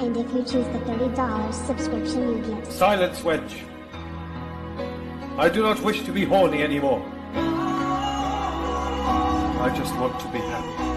And if you choose the $30 subscription, you get Silence, wench. I do not wish to be horny anymore. I just want to be happy.